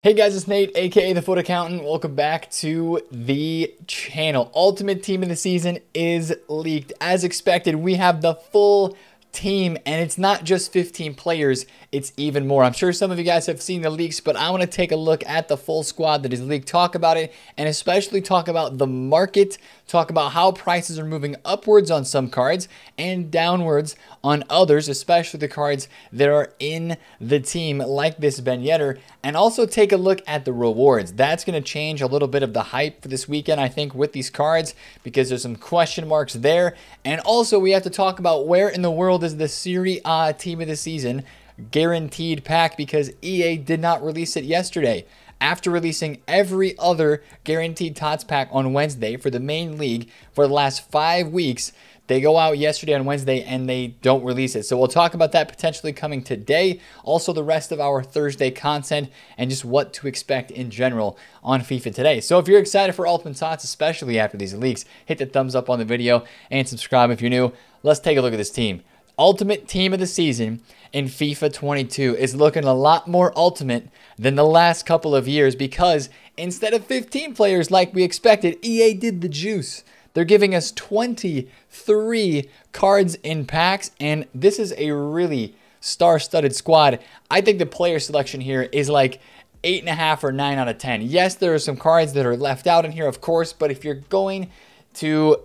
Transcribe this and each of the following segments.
Hey guys, it's Nate, aka The FUT Accountant. Welcome back to the channel. Ultimate Team of the Season is leaked. As expected, we have the full team, and it's not just 15 players, it's even more. I'm sure some of you guys have seen the leaks, but I want to take a look at the full squad that is leaked, talk about it, and especially talk about the market, talk about how prices are moving upwards on some cards and downwards on others, especially the cards that are in the team, like this Ben Yedder, and also take a look at the rewards. That's going to change a little bit of the hype for this weekend, I think, with these cards, because there's some question marks there. And also, we have to talk about where in the world is the Serie A team of the season guaranteed pack because EA did not release it yesterday. After releasing every other guaranteed TOTS pack on Wednesday for the main league for the last five weeks, they go out yesterday on Wednesday and they don't release it. So we'll talk about that potentially coming today. Also, the rest of our Thursday content and just what to expect in general on FIFA today. So if you're excited for Ultimate Tots, especially after these leaks, hit the thumbs up on the video and subscribe if you're new. Let's take a look at this team. Ultimate Team of the Season in FIFA 22 is looking a lot more ultimate than the last couple of years because instead of 15 players like we expected, EA did the juice. They're giving us 23 cards in packs, and this is a really star-studded squad. I think the player selection here is like eight and a half or nine out of 10. Yes, there are some cards that are left out in here, of course, but if you're going to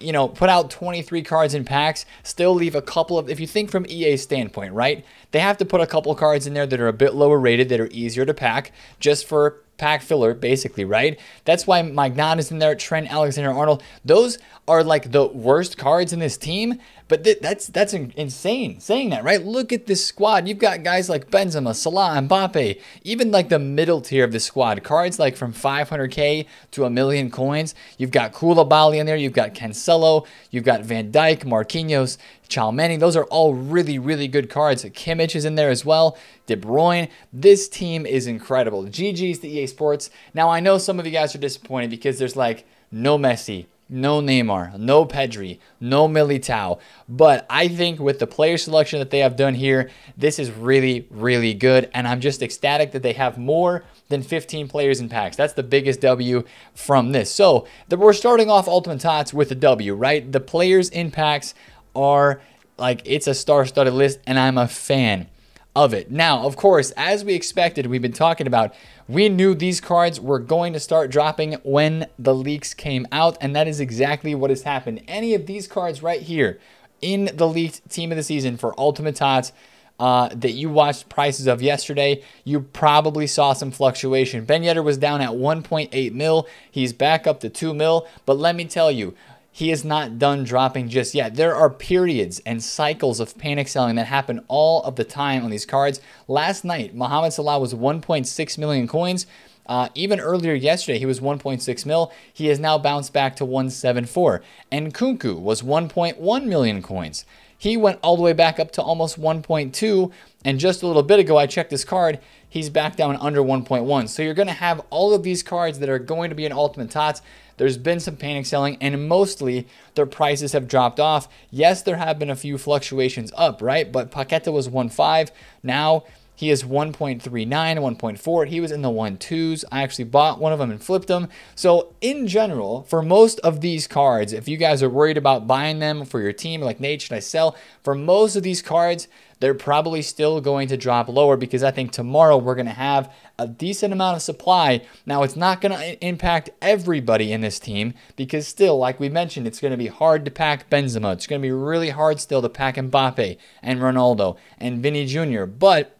you know, put out 23 cards in packs, still leave a couple of, if you think from EA's standpoint, right? They have to put a couple cards in there that are a bit lower rated, that are easier to pack, just for pack filler, basically, right? That's why Maignan is in there, Trent Alexander-Arnold. Those are like the worst cards in this team, but th that's that's insane saying that, right? Look at this squad. You've got guys like Benzema, Salah, Mbappe, even like the middle tier of the squad. Cards like from 500k to a million coins. You've got Koulibaly in there. You've got Cancelo. You've got Van Dijk, Marquinhos, Tchouaméni. Those are all really, really good cards. Kimmich is in there as well. De Bruyne. This team is incredible. GG's to EA Sports. Now, I know some of you guys are disappointed because there's like no Messi, no Neymar, no Pedri, no Militao. But I think with the player selection that they have done here, this is really, really good. And I'm just ecstatic that they have more than 15 players in packs. That's the biggest W from this. So we're starting off Ultimate Tots with a W, right? The players in packs are like, it's a star-studded list, and I'm a fan of it. Now, of course, as we expected, we've been talking about, we knew these cards were going to start dropping when the leaks came out, and that is exactly what has happened. Any of these cards right here in the leaked team of the season for Ultimate Tots uh, that you watched prices of yesterday, you probably saw some fluctuation. Ben Yedder was down at 1.8 mil. He's back up to 2 mil. But let me tell you, he is not done dropping just yet. There are periods and cycles of panic selling that happen all of the time on these cards. Last night, Mohamed Salah was 1.6 million coins. Uh, even earlier yesterday, he was 1.6 mil. He has now bounced back to 174. And Nkunku was 1.1 million coins. He went all the way back up to almost 1.2. And just a little bit ago, I checked this card. He's back down under 1.1. So you're going to have all of these cards that are going to be in Ultimate Tots. There's been some panic selling, and mostly their prices have dropped off. Yes, there have been a few fluctuations up, right? But Paqueta was 1.5. Now he is 1.39, 1.4. He was in the 1.2s. I actually bought one of them and flipped them. So in general, for most of these cards, if you guys are worried about buying them for your team, like Nate, should I sell? For most of these cards, they're probably still going to drop lower because I think tomorrow we're going to have a decent amount of supply. Now, it's not going to impact everybody in this team because still, like we mentioned, it's going to be hard to pack Benzema. It's going to be really hard still to pack Mbappe and Ronaldo and Vini Jr. But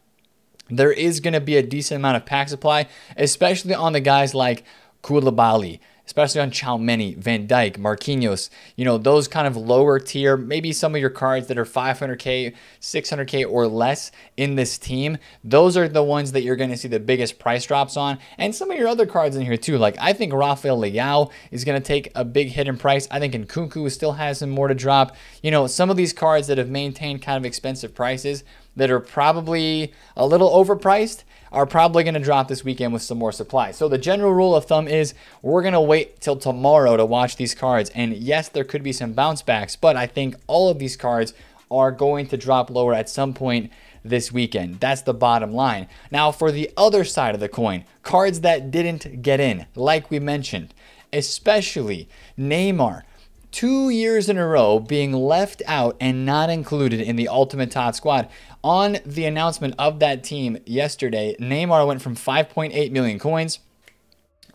there is going to be a decent amount of pack supply, especially on the guys like Koulibaly, especially on Tchouaméni, Van Dijk, Marquinhos, you know, those kind of lower tier, maybe some of your cards that are 500K, 600K or less in this team, those are the ones that you're going to see the biggest price drops on. And some of your other cards in here too, like I think Rafael Leao is going to take a big hit in price. I think Nkunku still has some more to drop. You know, some of these cards that have maintained kind of expensive prices that are probably a little overpriced are probably going to drop this weekend with some more supply. So the general rule of thumb is we're going to wait till tomorrow to watch these cards. And yes, there could be some bounce backs, but I think all of these cards are going to drop lower at some point this weekend. That's the bottom line. Now, for the other side of the coin, cards that didn't get in, like we mentioned, especially Neymar. Two years in a row being left out and not included in the Ultimate Tot squad. On the announcement of that team yesterday, Neymar went from 5.8 million coins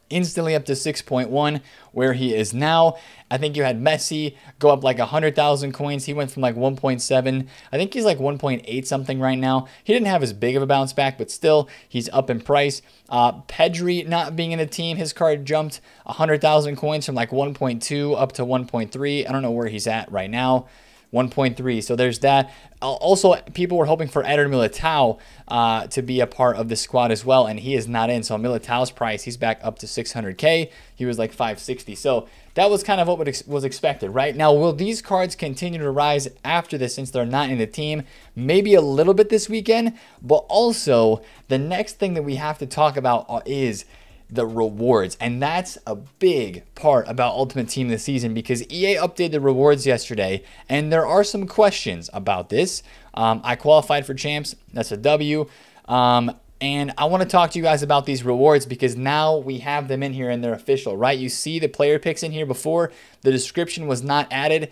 instantly up to 6.1 where he is now. I think you had Messi go up like 100,000 coins. He went from like 1.7. I think he's like 1.8 something right now. He didn't have as big of a bounce back, but still he's up in price. Uh, Pedri not being in the team, his card jumped 100,000 coins from like 1.2 up to 1.3. I don't know where he's at right now. 1.3. So there's that. Also, people were hoping for Eder Militao uh, to be a part of the squad as well, and he is not in. So Militao's price, he's back up to 600k. He was like 560. So that was kind of what was expected, right? Now, will these cards continue to rise after this since they're not in the team? Maybe a little bit this weekend, but also the next thing that we have to talk about uh, is the rewards. And that's a big part about Ultimate Team this season because EA updated the rewards yesterday, and there are some questions about this. Um, I qualified for champs, that's a W. Um, and I want to talk to you guys about these rewards because now we have them in here and they're official, right? You see the player picks in here before. The description was not added.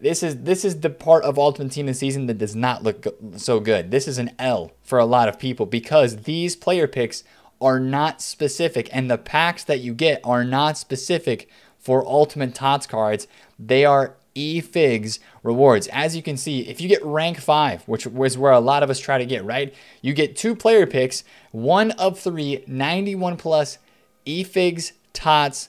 This is this is the part of Ultimate Team this season that does not look so good. This is an L for a lot of people because these player picks are not specific, and the packs that you get are not specific for Ultimate Tots cards. They are eFigs rewards. As you can see, if you get rank 5, which was where a lot of us try to get, right? You get two player picks, one of three 91 plus eFigs Tots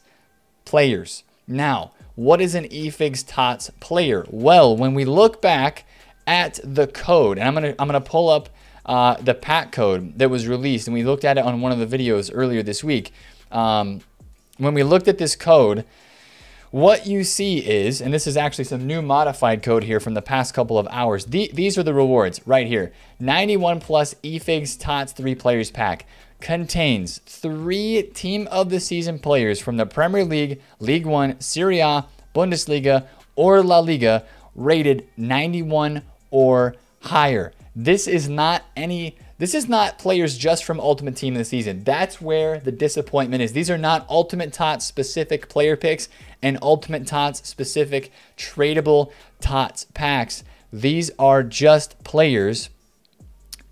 players. Now, what is an eFigs Tots player? Well, when we look back at the code, and I'm gonna I'm gonna pull up uh, the pack code that was released, and we looked at it on one of the videos earlier this week. Um, when we looked at this code, what you see is, and this is actually some new modified code here from the past couple of hours. The, these are the rewards right here. 91 plus eFigs TOTS 3 players pack contains three team of the season players from the Premier League, Ligue 1, Serie A, Bundesliga, or La Liga rated 91 or higher. This is not any this is not players just from Ultimate Team the season. That's where the disappointment is. These are not Ultimate Tots specific player picks and Ultimate Tots specific tradable Tots packs. These are just players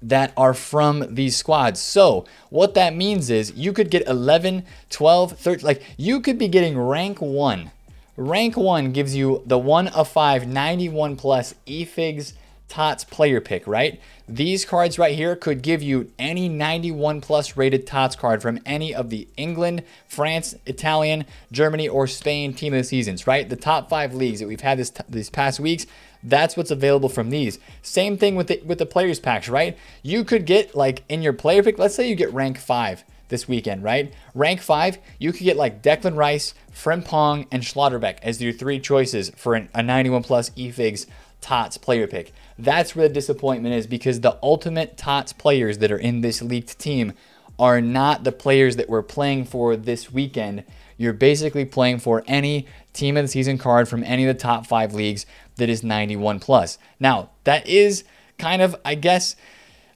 that are from these squads. So, what that means is you could get 11, 12, 13, like you could be getting rank 1. Rank 1 gives you the 1 of 5 91 plus eFigs TOTS player pick, right? These cards right here could give you any 91 plus rated TOTS card from any of the England, France, Italian, Germany, or Spain team of the seasons, right? The top five leagues that we've had this these past weeks, that's what's available from these. Same thing with the, with the players packs, right? You could get like in your player pick, let's say you get rank five this weekend, right? Rank five, you could get like Declan Rice, Frimpong, and Schlotterbeck as your three choices for an, a 91 plus eFigs TOTS player pick. That's where the disappointment is because the ultimate TOTS players that are in this leaked team are not the players that we're playing for this weekend. You're basically playing for any team of the season card from any of the top five leagues that is 91 plus. Now, that is kind of, I guess,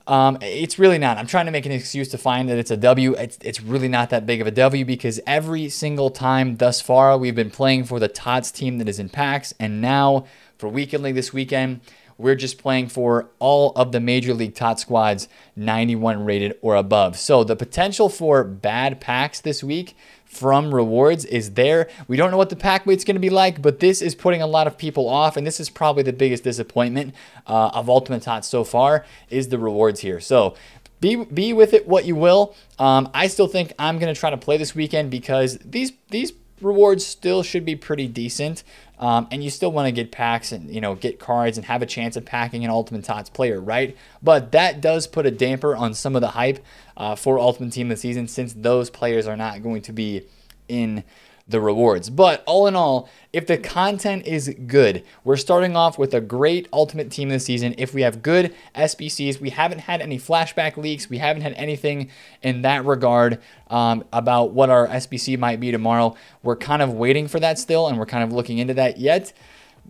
um, it's really not. I'm trying to make an excuse to find that it's a W. It's, it's really not that big of a W because every single time thus far we've been playing for the TOTS team that is in packs, and now for Weekend League this weekend, we're just playing for all of the Major League Tot squads 91 rated or above. So the potential for bad packs this week from rewards is there. We don't know what the pack weight's going to be like, but this is putting a lot of people off, and this is probably the biggest disappointment uh, of Ultimate Tots so far is the rewards here. So be be with it what you will. Um, I still think I'm going to try to play this weekend because these these rewards still should be pretty decent. Um, and you still want to get packs and you know get cards and have a chance of packing an Ultimate Tots player, right? But that does put a damper on some of the hype uh, for Ultimate Team of the season since those players are not going to be in the rewards. But all in all, if the content is good, we're starting off with a great ultimate team this season. If we have good SBCs, we haven't had any flashback leaks, we haven't had anything in that regard um, about what our SBC might be tomorrow. We're kind of waiting for that still, and we're kind of looking into that yet.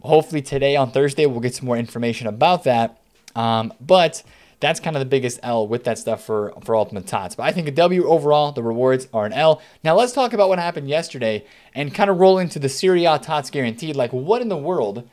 Hopefully, today on Thursday, we'll get some more information about that. Um, but that's kind of the biggest L with that stuff for, for Ultimate Tots. But I think a W overall, the rewards are an L. Now let's talk about what happened yesterday and kind of roll into the Serie A Tots guaranteed. Like, what in the world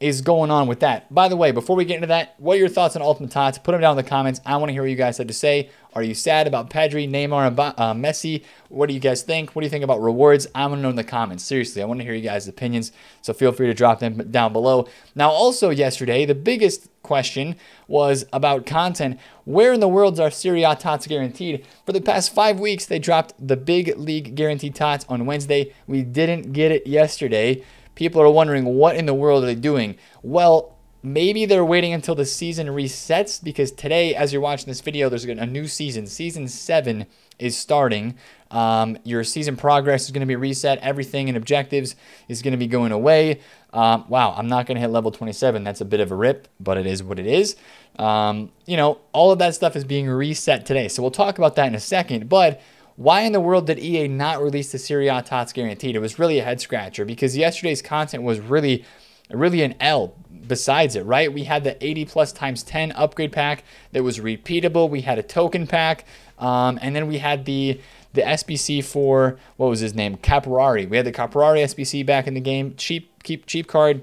is going on with that? By the way, before we get into that, what are your thoughts on Ultimate Tots? Put them down in the comments. I want to hear what you guys had to say. Are you sad about Pedri, Neymar, and uh, Messi? What do you guys think? What do you think about rewards? I want to know in the comments. Seriously, I want to hear you guys' opinions. So feel free to drop them down below. Now, also yesterday, the biggest question was about content. Where in the world our Serie A Tots guaranteed? For the past five weeks, they dropped the big league guaranteed Tots on Wednesday. We didn't get it yesterday. People are wondering what in the world are they doing? Well, Maybe they're waiting until the season resets because today, as you're watching this video, there's a new season. Season seven is starting. Um, your season progress is going to be reset. Everything and objectives is going to be going away. Um, wow, I'm not going to hit level 27. That's a bit of a rip, but it is what it is. Um, you know, all of that stuff is being reset today. So we'll talk about that in a second. But why in the world did EA not release the Serie A Tots Guaranteed? It was really a head scratcher because yesterday's content was really, really an L besides it, right? We had the 80 plus times 10 upgrade pack that was repeatable. We had a token pack, um, and then we had the the SBC for what was his name, Caprari. We had the Caprari SBC back in the game. Cheap, keep cheap card.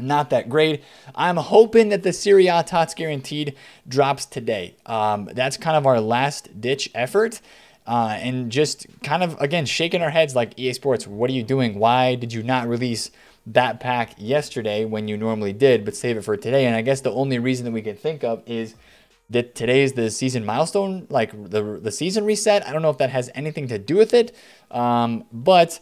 Not that great. I'm hoping that the Serie A Tots guaranteed drops today. Um, that's kind of our last ditch effort. Uh, and just kind of again shaking our heads like EA Sports, what are you doing? Why did you not release that pack yesterday when you normally did, but save it for today. And I guess the only reason that we can think of is that today's the season milestone, like the the season reset. I don't know if that has anything to do with it, um, but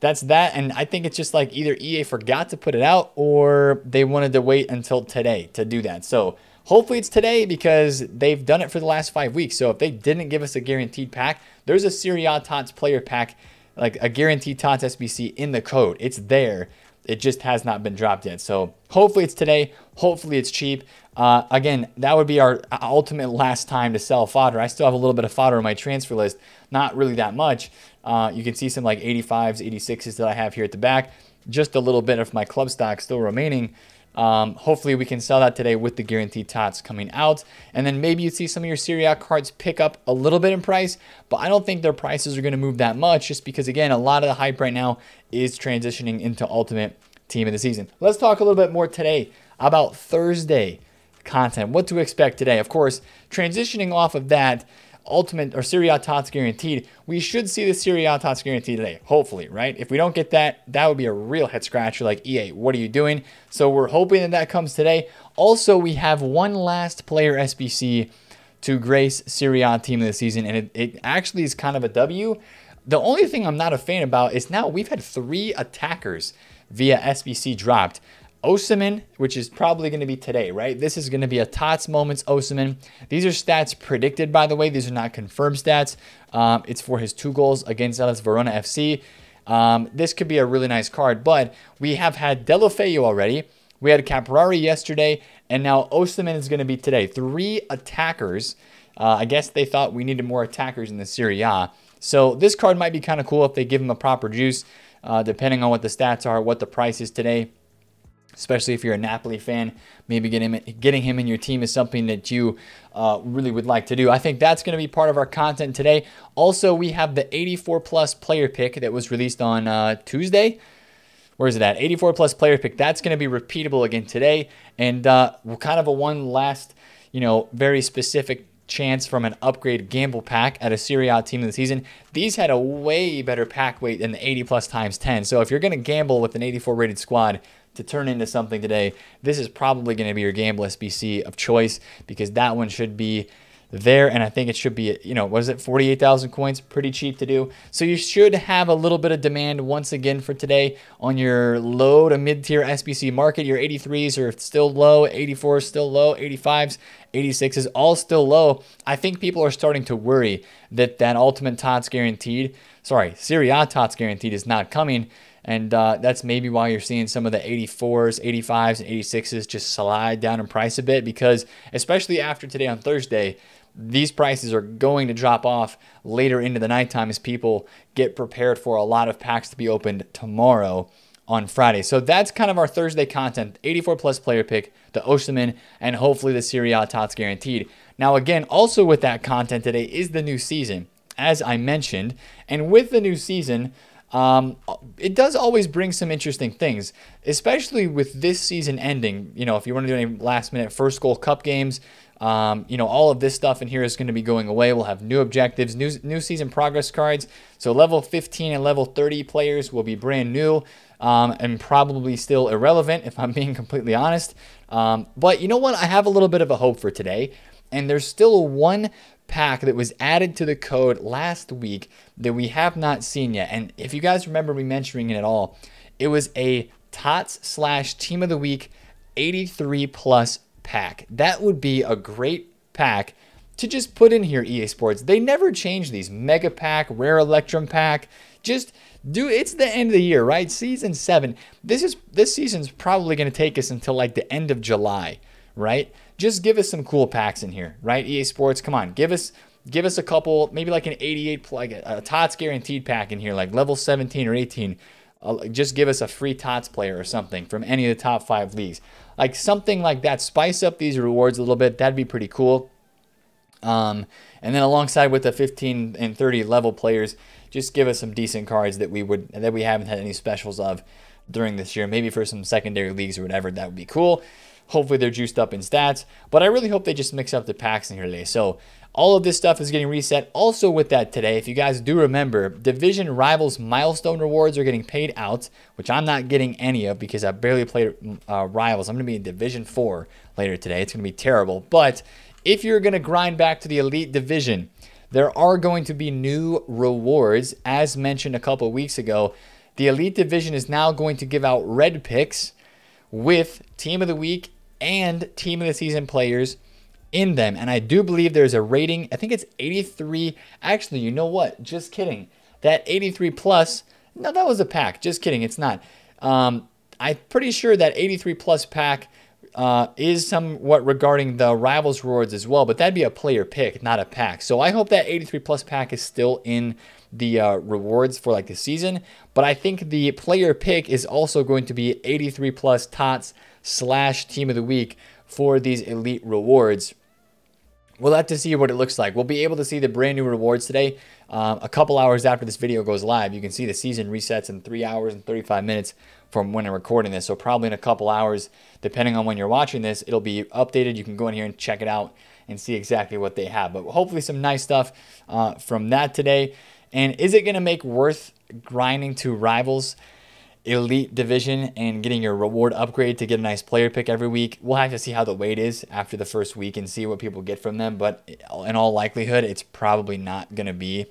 that's that. And I think it's just like either EA forgot to put it out or they wanted to wait until today to do that. So hopefully it's today because they've done it for the last five weeks. So if they didn't give us a guaranteed pack, there's a Serie A Tots player pack, like a guaranteed Tots SBC in the code. It's there. It just has not been dropped yet. So hopefully it's today. Hopefully it's cheap. Uh, again, that would be our ultimate last time to sell fodder. I still have a little bit of fodder on my transfer list. Not really that much. Uh, you can see some like 85s, 86s that I have here at the back. Just a little bit of my club stock still remaining. Um, hopefully we can sell that today with the guaranteed tots coming out. And then maybe you see some of your Serie A cards pick up a little bit in price, but I don't think their prices are going to move that much just because, again, a lot of the hype right now is transitioning into Ultimate Team of the Season. Let's talk a little bit more today about Thursday content, what to expect today. Of course, transitioning off of that, ultimate or Serie A Tots guaranteed, we should see the Serie A Tots guaranteed today, hopefully, right? If we don't get that, that would be a real head scratcher like EA, what are you doing? So we're hoping that that comes today. Also, we have one last player SBC to grace Serie A team of the season, and it, it actually is kind of a W. The only thing I'm not a fan about is now we've had three attackers via SBC dropped. Osimhen, which is probably going to be today, right? This is going to be a Tots Moments Osimhen. These are stats predicted, by the way. These are not confirmed stats. Um, it's for his two goals against Hellas Verona FC. Um, this could be a really nice card, but we have had Deulofeu already. We had Caprari yesterday, and now Osimhen is going to be today. Three attackers. Uh, I guess they thought we needed more attackers in the Serie A. So this card might be kind of cool if they give him a proper juice, uh, depending on what the stats are, what the price is today especially if you're a Napoli fan. Maybe getting him, getting him in your team is something that you uh, really would like to do. I think that's going to be part of our content today. Also, we have the 84 plus player pick that was released on uh, Tuesday. Where is it at? 84 plus player pick. That's going to be repeatable again today. And uh, kind of a one last, you know, very specific chance from an upgrade gamble pack at a Serie A team of the season. These had a way better pack weight than the 80 plus times 10. So if you're going to gamble with an 84 rated squad, to turn into something today, this is probably going to be your Gamble SBC of choice because that one should be there and I think it should be you know was it 48,000 coins? Pretty cheap to do. So you should have a little bit of demand once again for today on your low to mid tier SBC market. Your 83s are still low 84s still low 85s 86s all still low. I think people are starting to worry that that ultimate tots guaranteed sorry Serie tots guaranteed is not coming and uh, that's maybe why you're seeing some of the 84s, 85s, and 86s just slide down in price a bit because, especially after today on Thursday, these prices are going to drop off later into the nighttime as people get prepared for a lot of packs to be opened tomorrow on Friday. So that's kind of our Thursday content 84 plus player pick, the Osimhen, and hopefully the Serie A Tots guaranteed. Now, again, also with that content today is the new season, as I mentioned. And with the new season, um, it does always bring some interesting things, especially with this season ending. You know, if you want to do any last minute first goal cup games, um, you know, all of this stuff in here is going to be going away. We'll have new objectives, new, new season progress cards. So level 15 and level 30 players will be brand new um, and probably still irrelevant, if I'm being completely honest. Um, but you know what? I have a little bit of a hope for today. And there's still one pack that was added to the code last week that we have not seen yet. And if you guys remember me mentioning it at all, it was a TOTS slash Team of the Week 83 plus pack. That would be a great pack to just put in here, EA Sports. They never change these. Mega pack, Rare Electrum pack. Just do it's the end of the year, right? Season seven. This is this season's probably gonna take us until like the end of July, right? Just give us some cool packs in here, right? EA Sports, come on, give us give us a couple, maybe like an 88 like a, a TOTS guaranteed pack in here, like level 17 or 18. Uh, just give us a free TOTS player or something from any of the top five leagues. Like something like that. Spice up these rewards a little bit. That'd be pretty cool. Um, and then alongside with the 15 and 30 level players, just give us some decent cards that we would that we haven't had any specials of during this year. Maybe for some secondary leagues or whatever, that would be cool. Hopefully they're juiced up in stats, but I really hope they just mix up the packs in here today. So all of this stuff is getting reset. Also with that today, if you guys do remember, Division Rivals milestone rewards are getting paid out, which I'm not getting any of because I barely played uh, Rivals. I'm going to be in Division 4 later today. It's going to be terrible. But if you're going to grind back to the Elite Division, there are going to be new rewards. As mentioned a couple weeks ago, the Elite Division is now going to give out red picks with Team of the Week and Team of the Season players in them. And I do believe there's a rating, I think it's 83. Actually, you know what? Just kidding. That 83 plus, no, that was a pack. Just kidding. It's not. Um, I'm pretty sure that 83 plus pack uh, is somewhat regarding the rivals rewards as well, but that'd be a player pick, not a pack. So I hope that 83 plus pack is still in the uh, rewards for like the season. But I think the player pick is also going to be 83 plus tots slash team of the week for these elite rewards. We'll have to see what it looks like. We'll be able to see the brand new rewards today. Um, a couple hours after this video goes live, you can see the season resets in 3 hours and 35 minutes from when I'm recording this. So probably in a couple hours, depending on when you're watching this, it'll be updated. You can go in here and check it out and see exactly what they have. But hopefully some nice stuff uh, from that today. And is it going to make worth grinding to rivals? Elite division and getting your reward upgrade to get a nice player pick every week. We'll have to see how the weight is after the first week and see what people get from them. But in all likelihood, it's probably not going to be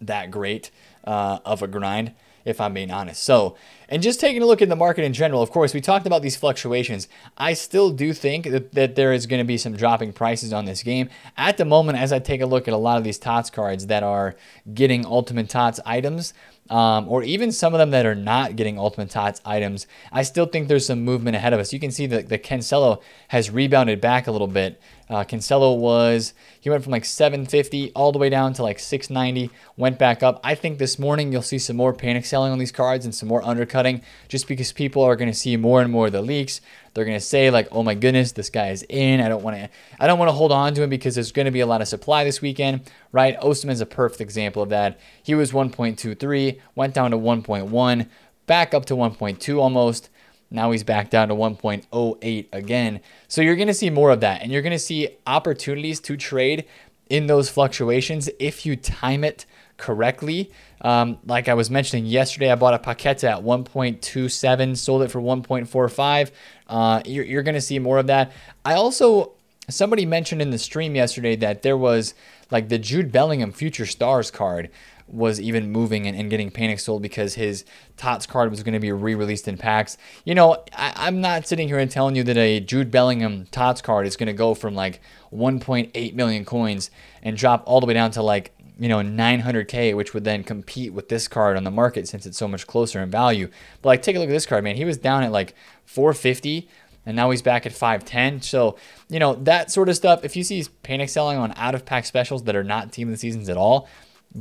that great uh, of a grind if I'm being honest. So, and just taking a look at the market in general, of course, we talked about these fluctuations. I still do think that, that there is going to be some dropping prices on this game. At the moment, as I take a look at a lot of these TOTS cards that are getting Ultimate TOTS items, um, or even some of them that are not getting Ultimate Tots items, I still think there's some movement ahead of us. You can see that the Cancelo has rebounded back a little bit. Uh, Cancelo was, he went from like 750 all the way down to like 690, went back up. I think this morning you'll see some more panic selling on these cards and some more undercutting just because people are going to see more and more of the leaks. They're going to say like, "Oh my goodness, this guy is in. I don't want to I don't want to hold on to him because there's going to be a lot of supply this weekend." Right? Osimhen's a perfect example of that. He was 1.23, went down to 1.1, back up to 1.2 almost. Now he's back down to 1.08 again. So you're going to see more of that and you're going to see opportunities to trade in those fluctuations if you time it correctly. Um, like I was mentioning yesterday, I bought a Paqueta at 1.27, sold it for 1.45. Uh, you're, you're going to see more of that. I also, somebody mentioned in the stream yesterday that there was like the Jude Bellingham Future Stars card was even moving and, and getting panic sold because his TOTS card was going to be re-released in packs. You know, I, am not sitting here and telling you that a Jude Bellingham TOTS card is going to go from like 1.8 million coins and drop all the way down to like you know 900k which would then compete with this card on the market since it's so much closer in value. But like take a look at this card man. He was down at like 450 and now he's back at 510 so you know that sort of stuff if you see panic selling on out of pack specials that are not team of the seasons at all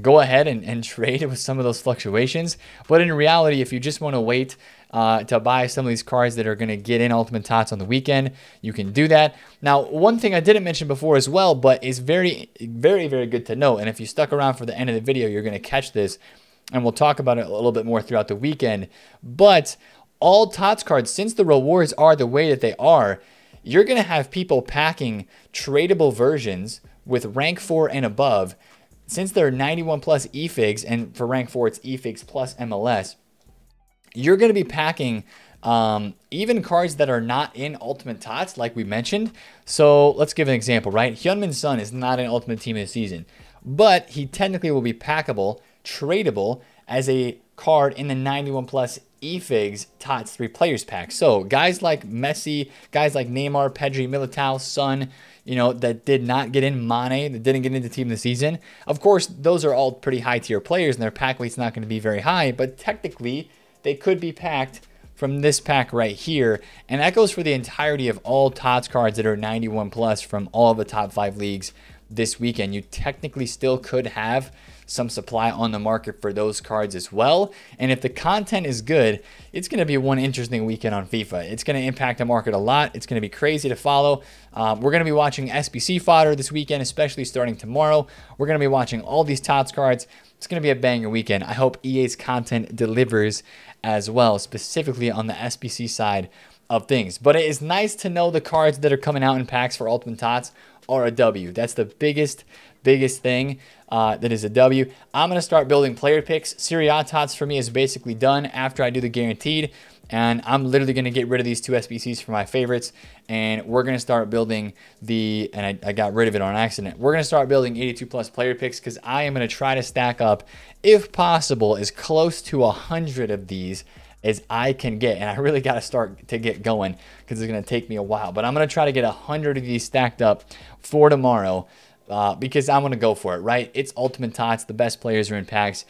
go ahead and, and trade with some of those fluctuations. But in reality, if you just want to wait uh, to buy some of these cards that are going to get in Ultimate Tots on the weekend, you can do that. Now, one thing I didn't mention before as well, but is very, very, very good to know. And if you stuck around for the end of the video, you're going to catch this. And we'll talk about it a little bit more throughout the weekend. But all TOTS cards, since the rewards are the way that they are, you're going to have people packing tradable versions with rank 4 and above since they're 91 plus efigs, and for rank four, it's efigs plus MLS, you're going to be packing um, even cards that are not in Ultimate Tots, like we mentioned. So let's give an example, right? Heung-min Son is not an Ultimate Team the season, but he technically will be packable, tradable as a card in the 91 plus efigs Tots three players pack. So guys like Messi, guys like Neymar, Pedri, Militao, Son, you know, that did not get in Mane, that didn't get into team the season. Of course, those are all pretty high tier players and their pack weight's not going to be very high, but technically they could be packed from this pack right here. And that goes for the entirety of all TOTS cards that are 91 plus from all the top five leagues this weekend. You technically still could have some supply on the market for those cards as well. And if the content is good, it's going to be one interesting weekend on FIFA. It's going to impact the market a lot. It's going to be crazy to follow. Um, we're going to be watching SBC fodder this weekend, especially starting tomorrow. We're going to be watching all these TOTS cards. It's going to be a banger weekend. I hope EA's content delivers as well, specifically on the SBC side of things. But it is nice to know the cards that are coming out in packs for Ultimate Tots are a W. That's the biggest, biggest thing uh, that is a W. I'm going to start building player picks. Serie A Tots for me is basically done after I do the guaranteed. And I'm literally going to get rid of these two SBCs for my favorites. And we're going to start building the, and I, I got rid of it on accident. We're going to start building 82 plus player picks because I am going to try to stack up, if possible, as close to 100 of these as I can get. And I really got to start to get going because it's going to take me a while. But I'm going to try to get 100 of these stacked up for tomorrow uh, because I'm going to go for it, right? It's Ultimate Tots. The best players are in packs.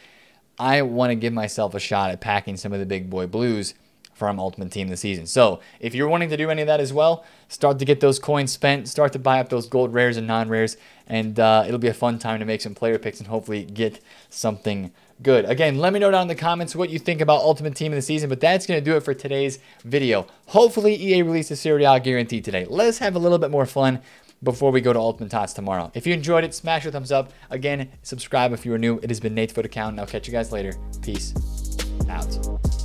I want to give myself a shot at packing some of the big boy blues from Ultimate Team this season. So if you're wanting to do any of that as well, start to get those coins spent, start to buy up those gold rares and non-rares, and uh, it'll be a fun time to make some player picks and hopefully get something good. Again, let me know down in the comments what you think about Ultimate Team of the season, but that's going to do it for today's video. Hopefully EA released a Serie A guarantee today. Let's have a little bit more fun before we go to Ultimate Tots tomorrow. If you enjoyed it, smash a thumbs up. Again, subscribe if you are new. It has been Nate FUT Account, and I'll catch you guys later. Peace out.